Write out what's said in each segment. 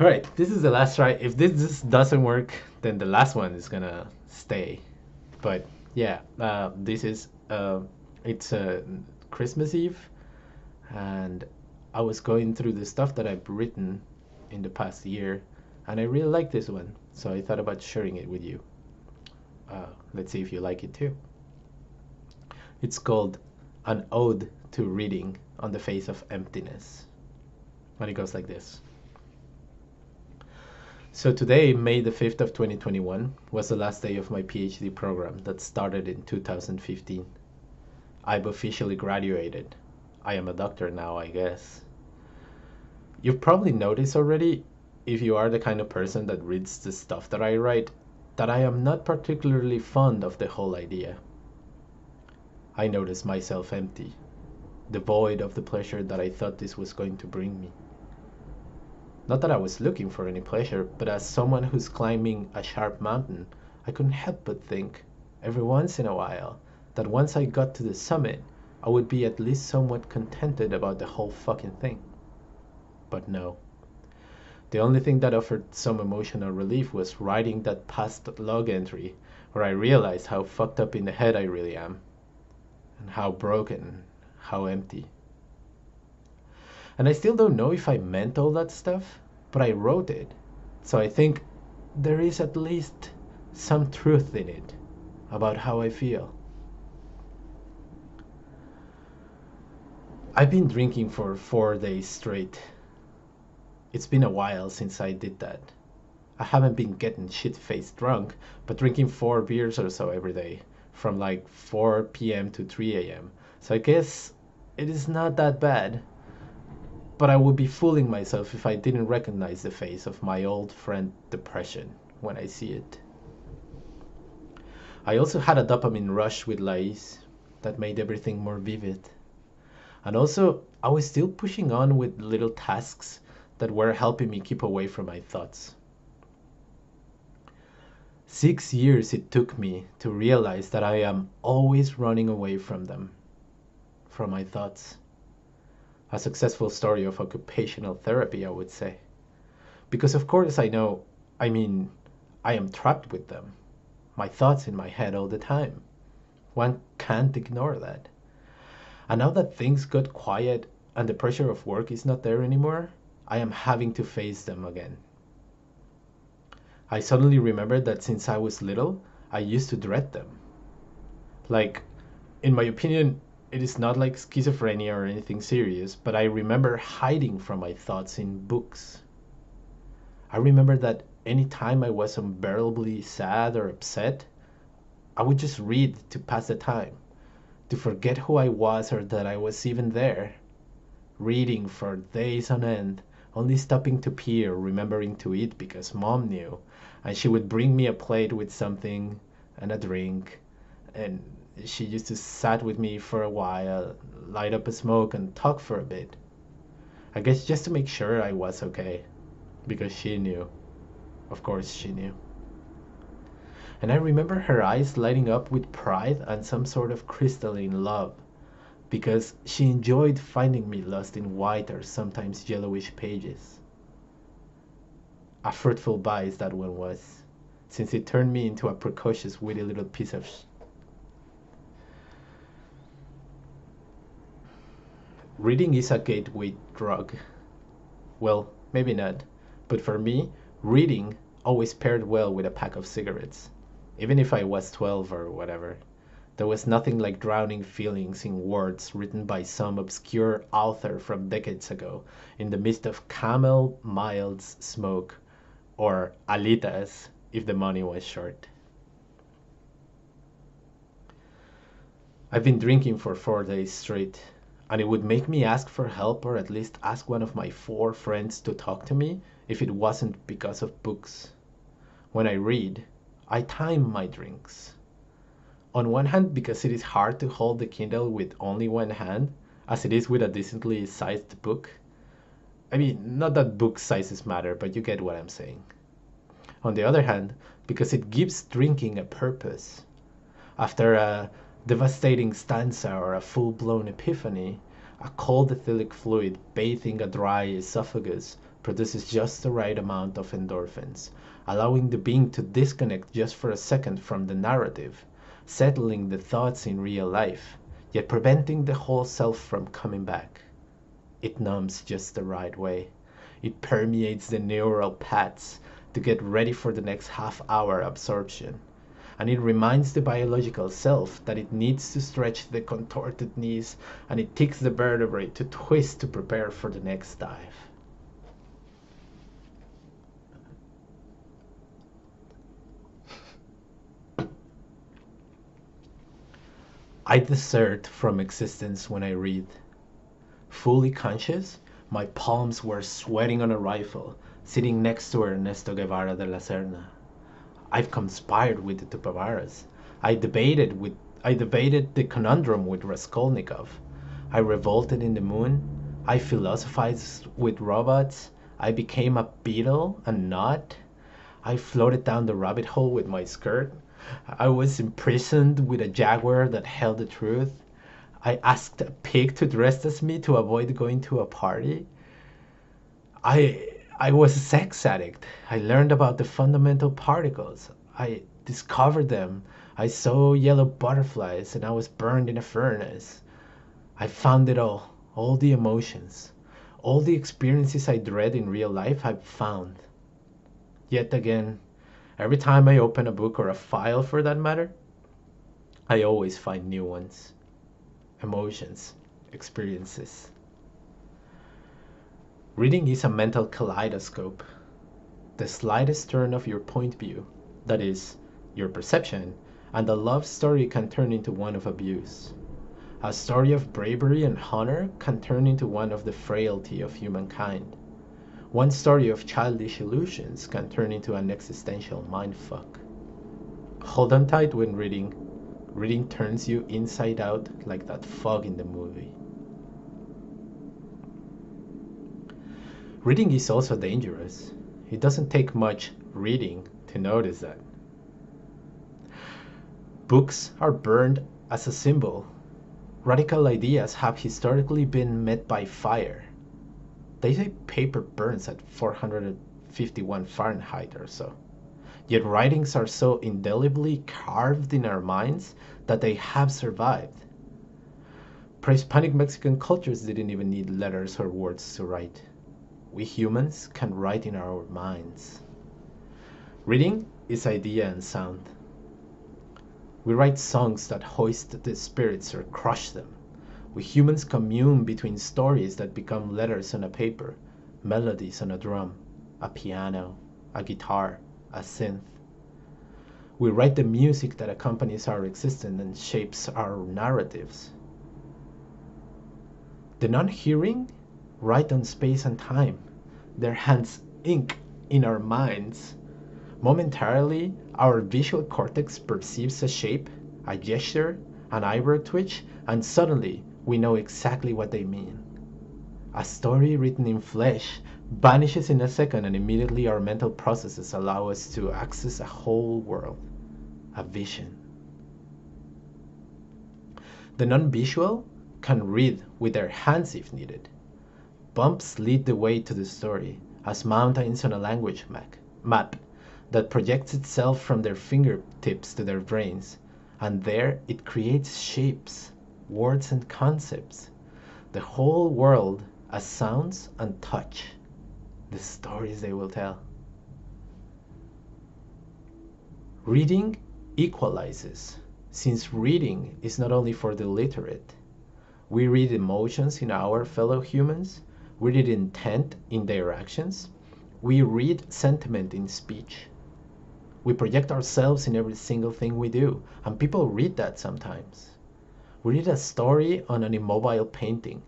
All right, this is the last try. If this, this doesn't work, then the last one is gonna stay. But yeah, uh, this is uh, it's a Christmas Eve, and I was going through the stuff that I've written in the past year, and I really like this one, so I thought about sharing it with you. Uh, let's see if you like it too. It's called An Ode to Reading on the Face of Emptiness. And it goes like this. So today, May the 5th of 2021, was the last day of my PhD program that started in 2015. I've officially graduated. I am a doctor now, I guess. You've probably noticed already, if you are the kind of person that reads the stuff that I write, that I am not particularly fond of the whole idea. I notice myself empty, devoid of the pleasure that I thought this was going to bring me. Not that I was looking for any pleasure, but as someone who's climbing a sharp mountain, I couldn't help but think, every once in a while, that once I got to the summit, I would be at least somewhat contented about the whole fucking thing. But no. The only thing that offered some emotional relief was writing that past log entry where I realized how fucked up in the head I really am, and how broken, how empty. And I still don't know if I meant all that stuff, but I wrote it. So I think there is at least some truth in it about how I feel. I've been drinking for four days straight. It's been a while since I did that. I haven't been getting shit faced drunk, but drinking four beers or so every day, from like 4 p.m. to 3 a.m. So I guess it is not that bad. But I would be fooling myself if I didn't recognize the face of my old friend depression when I see it. I also had a dopamine rush with Lais that made everything more vivid. And also, I was still pushing on with little tasks that were helping me keep away from my thoughts. Six years it took me to realize that I am always running away from them, from my thoughts. A successful story of occupational therapy, I would say. Because, of course, I know, I mean, I am trapped with them. My thoughts in my head all the time. One can't ignore that. And now that things got quiet and the pressure of work is not there anymore, I am having to face them again. I suddenly remembered that since I was little, I used to dread them. Like, in my opinion, it is not like schizophrenia or anything serious, but I remember hiding from my thoughts in books. I remember that any time I was unbearably sad or upset, I would just read to pass the time to forget who I was or that I was even there. Reading for days on end, only stopping to pee or remembering to eat because mom knew, and she would bring me a plate with something and a drink, and she used to sat with me for a while, light up a smoke and talk for a bit. I guess just to make sure I was okay, because she knew. Of course she knew and I remember her eyes lighting up with pride and some sort of crystalline love, because she enjoyed finding me lost in white or sometimes yellowish pages. A fruitful vice that one was, since it turned me into a precocious, witty little piece of. Reading is a gateway drug. Well, maybe not, but for me, reading always paired well with a pack of cigarettes even if I was 12 or whatever. There was nothing like drowning feelings in words written by some obscure author from decades ago in the midst of Camel Milds smoke or alitas if the money was short. I've been drinking for four days straight, and it would make me ask for help or at least ask one of my four friends to talk to me if it wasn't because of books. When I read, I time my drinks. On one hand, because it is hard to hold the Kindle with only one hand, as it is with a decently sized book. I mean, not that book sizes matter, but you get what I'm saying. On the other hand, because it gives drinking a purpose. After a devastating stanza or a full blown epiphany, A cold ethylic fluid bathing a dry esophagus produces just the right amount of endorphins, allowing the being to disconnect just for a second from the narrative, settling the thoughts in real life, yet preventing the whole self from coming back. It numbs just the right way. It permeates the neural paths to get ready for the next half hour absorption. And it reminds the biological self that it needs to stretch the contorted knees and it ticks the vertebrae to twist to prepare for the next dive. I desert from existence when I read. Fully conscious, my palms were sweating on a rifle, sitting next to Ernesto Guevara de la Serna. I've conspired with the Tupamaros. I debated with I debated the conundrum with Raskolnikov. I revolted in the moon. I philosophized with robots. I became a beetle and not. I floated down the rabbit hole with my skirt. I was imprisoned with a jaguar that held the truth. I asked a pig to dress as me to avoid going to a party. I I was a sex addict. I learned about the fundamental particles. I discovered them. I saw yellow butterflies and I was burned in a furnace. I found it all, all the emotions, all the experiences I dread in real life I've found. Yet again, every time I open a book or a file for that matter, I always find new ones emotions, experiences. Reading is a mental kaleidoscope. The slightest turn of your point view, that is, your perception, and a love story can turn into one of abuse. A story of bravery and honor can turn into one of the frailty of humankind. One story of childish illusions can turn into an existential mindfuck. Hold on tight when reading Reading turns you inside out like that fog in the movie. Reading is also dangerous. It doesn't take much reading to notice that. Books are burned as a symbol. Radical ideas have historically been met by fire. They say paper burns at 451 Fahrenheit or so. Yet writings are so indelibly carved in our minds that they have survived. Pre-Hispanic Mexican cultures didn't even need letters or words to write. We humans can write in our minds. Reading is idea and sound. We write songs that hoist the spirits or crush them. We humans commune between stories that become letters on a paper, melodies on a drum, a piano, a guitar, a synth. We write the music that accompanies our existence and shapes our narratives. The non hearing write on space and time. Their hands ink in our minds. Momentarily, our visual cortex perceives a shape, a gesture, an eyebrow twitch, and suddenly we know exactly what they mean. A story written in flesh vanishes in a second and immediately our mental processes allow us to access a whole world, a vision. The non-visual can read with their hands if needed. Bumps lead the way to the story as mountains on a language map that projects itself from their fingertips to their brains, and there it creates shapes, words and concepts, the whole world as sounds and touch the stories they will tell. Reading equalizes, since reading is not only for the literate. We read emotions in our fellow humans, we read intent in their actions, we read sentiment in speech. We project ourselves in every single thing we do, and people read that sometimes. We read a story on an immobile painting.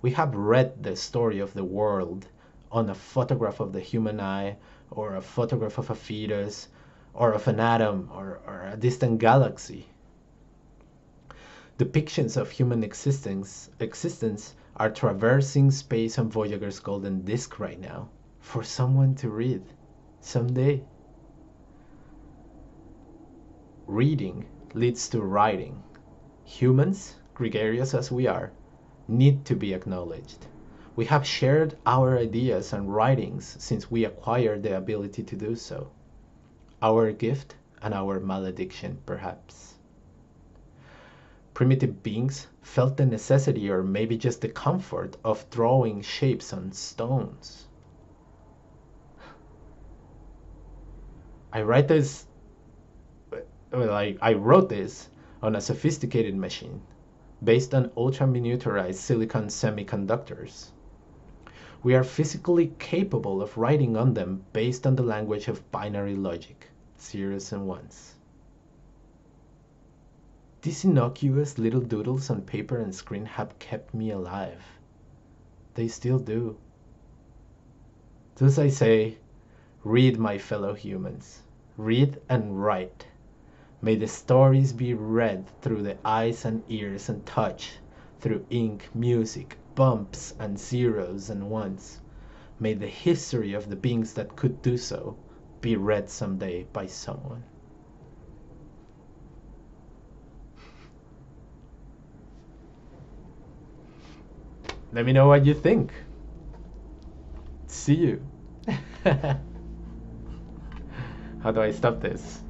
We have read the story of the world on a photograph of the human eye or a photograph of a fetus or of an atom or, or a distant galaxy. Depictions of human existence, existence are traversing space on Voyager's golden disk right now for someone to read someday. Reading leads to writing. Humans, gregarious as we are, need to be acknowledged. We have shared our ideas and writings since we acquired the ability to do so. Our gift and our malediction, perhaps. Primitive beings felt the necessity or maybe just the comfort of drawing shapes on stones. I write this, well, I, I wrote this on a sophisticated machine based on ultra miniaturized silicon semiconductors. We are physically capable of writing on them based on the language of binary logic, zeros and ones. These innocuous little doodles on paper and screen have kept me alive. They still do. Thus I say, read, my fellow humans. Read and write. May the stories be read through the eyes and ears and touch, through ink, music, bumps and zeros and ones. May the history of the beings that could do so be read someday by someone. Let me know what you think. See you. How do I stop this?